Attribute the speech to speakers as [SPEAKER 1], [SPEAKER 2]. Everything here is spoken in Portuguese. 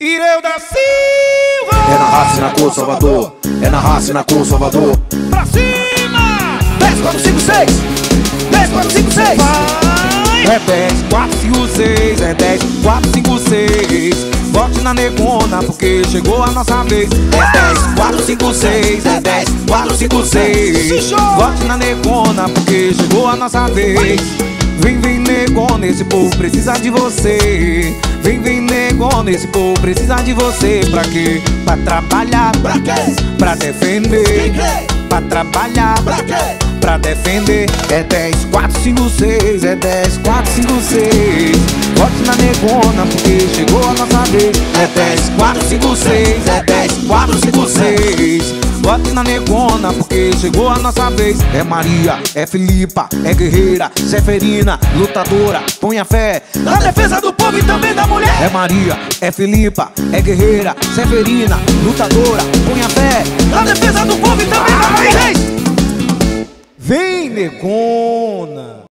[SPEAKER 1] Ireu da Silva!
[SPEAKER 2] É na raça e na cor, Salvador. É na raça e na cor, Salvador.
[SPEAKER 1] Pra cima!
[SPEAKER 2] 10, 4, 5, 6. 10, 4, 5, 6.
[SPEAKER 1] Vai!
[SPEAKER 2] É 10, 4, 5, 6. É 10, 4, 5, 6. Vote na negona, porque chegou a nossa vez. É 10, 4, 5, 6. É 10, 4, 5, 6. Vote na negona, porque chegou a nossa vez. Vem, vem, negona, esse povo precisa de você. Vem, vem, negona, esse povo precisa de você. Pra quê? Pra trabalhar. Pra quê? Pra defender. Pra trabalhar. Pra quê? Pra defender. É 10, 4, 5, 6. É 10, 4, 5, 6. Vote na negona, porque chegou 6. Vote na negona, porque chegou a nossa vez. É Maria, é Filipa, é guerreira, Seferina, lutadora, põe a fé na defesa do povo e também da mulher. É Maria, é Filipa, é guerreira, Seferina, lutadora, põe a fé na defesa do povo e também da mulher. Vem, negona!